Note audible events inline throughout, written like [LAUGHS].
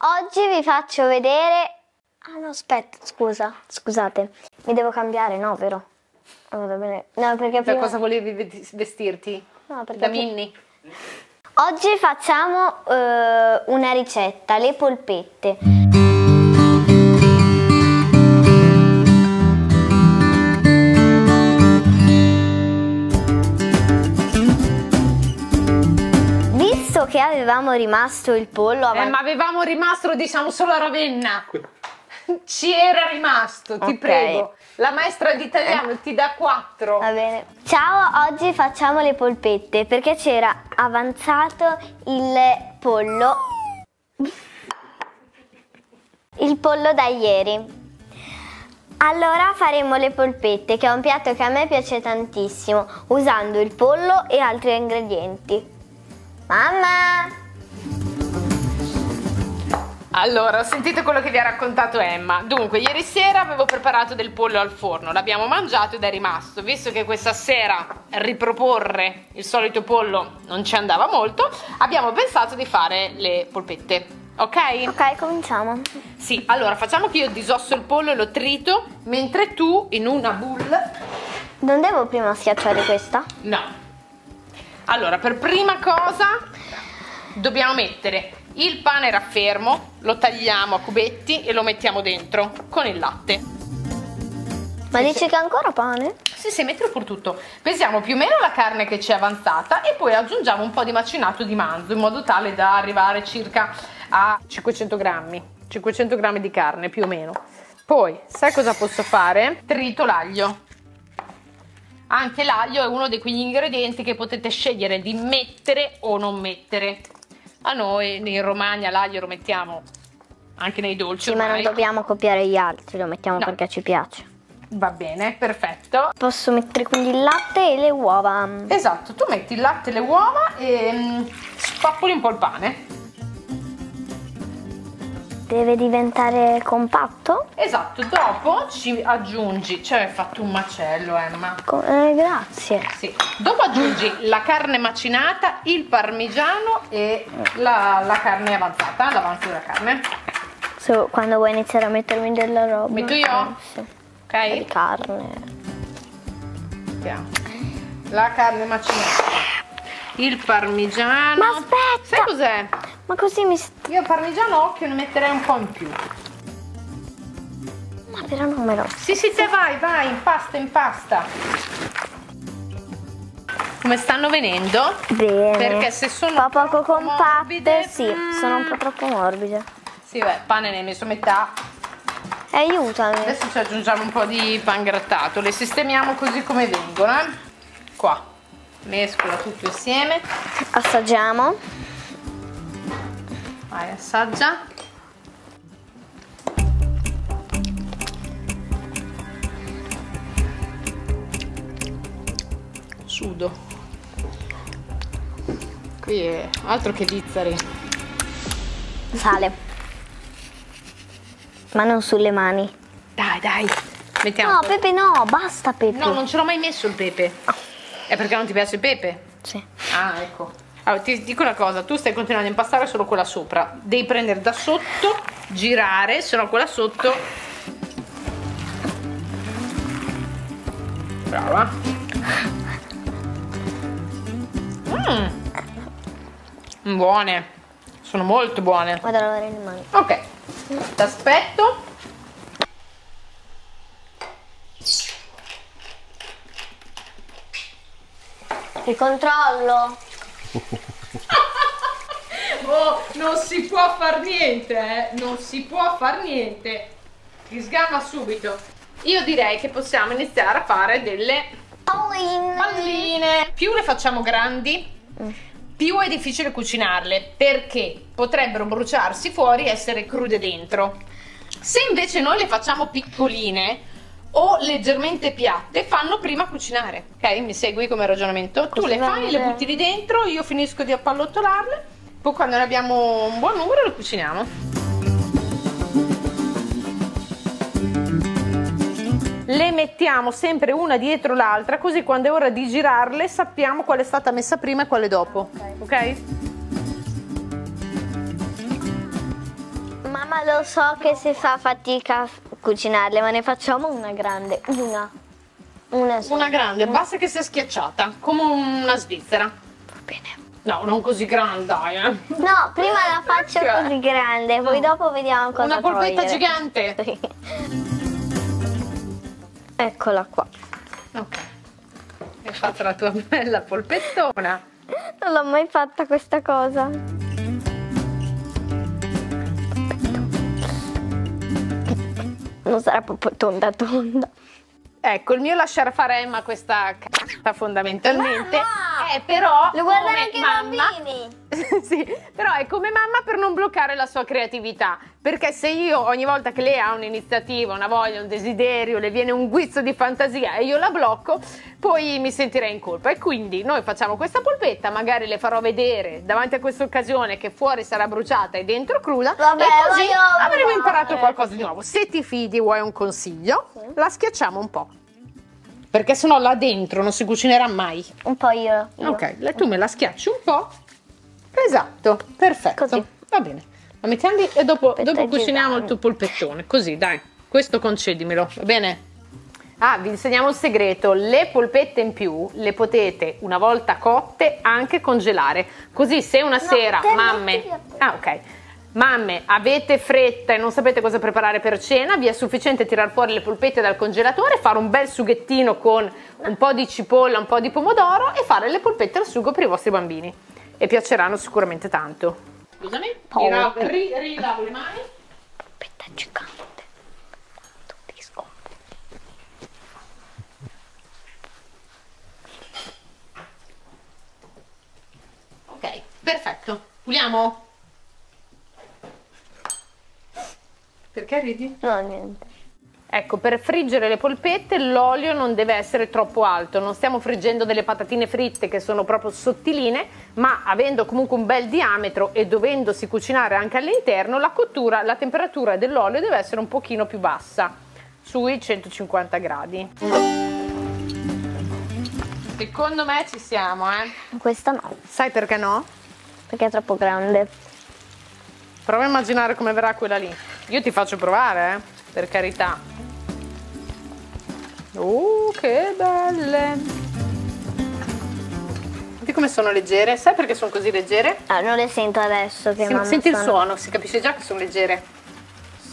Oggi vi faccio vedere... Ah no, aspetta, scusa, scusate, mi devo cambiare, no, vero? Va bene. No, perché Da prima... cosa volevi ve- vestirti? No, perché Da Minnie? Oggi facciamo eh, una ricetta, le polpette. Avevamo rimasto il pollo Eh, avanti... ma avevamo rimasto, lo diciamo solo a Ravenna. [LAUGHS] Ci era rimasto, ti Ok. prego. La maestra di italiano ti dà 4. Va bene. Ciao, oggi facciamo le polpette perché c'era avanzato il pollo. Il pollo da ieri. Allora faremo le polpette, che è un piatto che a me piace tantissimo, usando il pollo e altri ingredienti. Mamma! Allora, sentite quello che vi ha raccontato Emma. Dunque, ieri sera avevo preparato del pollo al forno, l'abbiamo mangiato ed è rimasto. Visto che questa sera riproporre il solito pollo non ci andava molto, abbiamo pensato di fare le polpette. Ok? Ok, cominciamo. Sì, allora facciamo che io disosso il pollo e lo trito, mentre tu in una bowl Non devo prima schiacciare questa? No. Allora, per prima cosa dobbiamo mettere il pane raffermo, lo tagliamo a cubetti e lo mettiamo dentro con il latte. Ma dici che è ancora pane? Sì, sì, mettilo pur tutto. Pesiamo più o meno la carne che ci è avanzata e poi aggiungiamo un po' di macinato di manzo in modo tale da arrivare circa a 500 grammi. 500 grammi di carne più o meno. Poi, sai cosa posso fare? Trito l'aglio. Anche l'aglio è uno di quegli ingredienti che potete scegliere di mettere o non mettere. A noi in Romagna l'aglio lo mettiamo anche nei dolci Sì, ma non dobbiamo copiare gli altri, lo mettiamo No. perché ci piace. Va bene, perfetto. Posso mettere quindi il latte e le uova. Esatto, tu metti il latte e le uova e mm, spappoli un po' il pane. Deve diventare compatto? Esatto, dopo ci aggiungi, cioè hai fatto un macello Emma. Co- eh, grazie. Sì. Dopo aggiungi la carne macinata, il parmigiano e la, la carne avanzata, l'avanzo della carne. So, quando vuoi iniziare a mettermi della roba. Metto io? Eh, sì. Di Ok? carne. Mettiamo. La carne macinata. Il parmigiano. Ma aspetta! Sai cos'è? Ma così mi... Io parmigiano occhio ne metterei un po' in più. Ma però non me lo... Sì, sì, te vai, vai, impasta, impasta. Come stanno venendo? Bene. Perché se sono Un po' poco compatte, morbide, sì, mm. sono un po' troppo morbide. Sì, beh, pane ne hai messo metà. E aiutami. Adesso ci aggiungiamo un po' di pan grattato. Le sistemiamo così come vengono, eh. Qua. Mescola tutto insieme. Assaggiamo. Vai, assaggia. Sudo. Qui è altro che dizzari. Sale. Ma non sulle mani. Dai, dai. Mettiamo. No, Pepe no, basta Pepe. No, non ce l'ho mai messo il pepe. È perché non ti piace il pepe? Sì. Ah, ecco. Allora, ti dico una cosa, tu stai continuando a impastare solo quella sopra. Devi prendere da sotto, girare, se no quella sotto. Brava. Mm. Buone. Sono molto buone. Vado a lavare le mani. Ok. Ti aspetto. Oh, non si può far niente, eh? Non si può far niente. Ti sgama subito. Io direi che possiamo iniziare a fare delle palline. Più le facciamo grandi, più è difficile cucinarle perché potrebbero bruciarsi fuori e essere crude dentro. Se invece noi le facciamo piccoline o leggermente piatte, fanno prima cucinare. Ok, mi segui come ragionamento? Tu Così le va fai, le butti lì dentro, io finisco di appallottolarle, poi quando ne abbiamo un buon numero le cuciniamo. Le mettiamo sempre una dietro l'altra, così quando è ora di girarle sappiamo quale è stata messa prima e quale dopo. Ok? Mamma, lo so che si fa fatica cucinarle, ma ne facciamo una grande. Una. Una. Una grande, basta che sia schiacciata, come una svizzera. Va bene. No, non così grande, dai. eh. No, prima la faccio Cioè. così grande, poi dopo vediamo cosa Una polpetta togliere. gigante. Sì. [LAUGHS] Eccola qua. Ok. Hai fatto la tua bella polpettona. Non l'ho mai fatta questa cosa. Non sarà proprio tonda tonda. Ecco, il mio lasciare fare Emma questa c***a fondamentalmente Mamma! È però Lo guardano anche i mamma bambini. [LAUGHS] sì, però è come mamma per non bloccare la sua creatività. Perché se io ogni volta che lei ha un'iniziativa, una voglia, un desiderio, le viene un guizzo di fantasia e io la blocco, poi mi sentirei in colpa. E quindi noi facciamo questa polpetta, magari le farò vedere davanti a questa occasione che fuori sarà bruciata e dentro cruda. Vabbè, e così voglio avremo imparato qualcosa di nuovo. Se ti fidi, vuoi un consiglio? La schiacciamo un po'. Perché sennò là dentro non si cucinerà mai. Un po' io. io. Ok, tu me la schiacci un po'. Esatto, perfetto. Così. Va bene. La mettiamo lì e dopo, dopo cuciniamo il tuo polpettone. Così, dai. Questo concedimelo, va bene? Ah, vi insegniamo un segreto. Le polpette in più le potete, una volta cotte, anche congelare. Così se una sera, te mamme... Ah, ok. Mamme, avete fretta e non sapete cosa preparare per cena, vi è sufficiente tirar fuori le polpette dal congelatore, fare un bel sughettino con un po' di cipolla, un po' di pomodoro e fare le polpette al sugo per i vostri bambini. E piaceranno sicuramente tanto. Scusami, Paolo. ri- rilavo le mani. Polpetta gigante. Tutti. Ok, perfetto. Puliamo? Perché ridi? No, niente. Ecco, per friggere le polpette l'olio non deve essere troppo alto, non stiamo friggendo delle patatine fritte che sono proprio sottiline, ma avendo comunque un bel diametro e dovendosi cucinare anche all'interno, la cottura, la temperatura dell'olio deve essere un pochino più bassa, sui 150 gradi. Secondo me ci siamo, eh? Questa no, Sai perché no? perché è troppo grande. Prova a immaginare come verrà quella lì. Io ti faccio provare, eh? Per carità. Uh, che belle! Vedi come sono leggere? Sai perché sono così leggere? Ah, non le sento adesso che mamma senti il stanno- suono, si capisce già che sono leggere.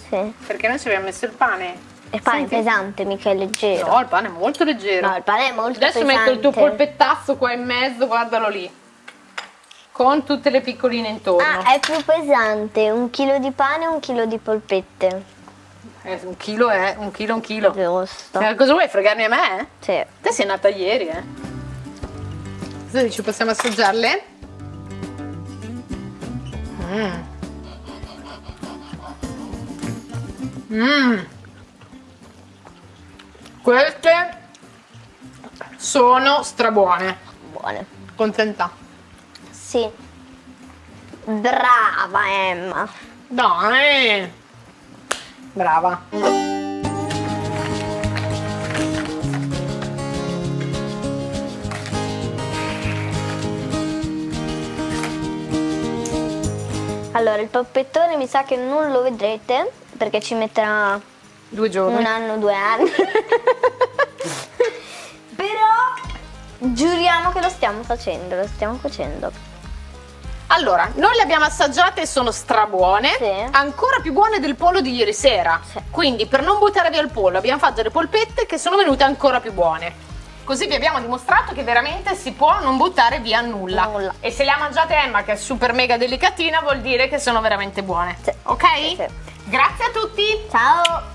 Sì. Perché noi ci abbiamo messo il pane. Il pane Senti? è pesante, mica è leggero. No, il pane è molto leggero. No, il pane è molto Adesso pesante. metto il tuo polpettazzo qua in mezzo, guardalo lì. Con tutte le piccoline intorno. Ah, è più pesante, un chilo di pane e un chilo di polpette. Eh, un chilo è un chilo, un chilo. Giusto. Eh, cosa vuoi fregarmi a me? eh? Sì. Te sei nata ieri, eh? Cosa dici? Possiamo assaggiarle? Mmm. Mmm. Queste sono strabuone. Buone. Contenta. Sì. Brava Emma. Dai. Brava. Allora, il poppettone mi sa che non lo vedrete perché ci metterà Due giorni. un anno, due anni. [LAUGHS] Però giuriamo che lo stiamo facendo, lo stiamo facendo. Allora, noi le abbiamo assaggiate e sono strabuone, Sì. ancora più buone del pollo di ieri sera. Sì. Quindi per non buttare via il pollo abbiamo fatto le polpette che sono venute ancora più buone. Così vi abbiamo dimostrato che veramente si può non buttare via nulla. Nulla. E se le ha mangiate Emma, che è super mega delicatina, vuol dire che sono veramente buone. Sì. Ok? Grazie a tutti! Ciao!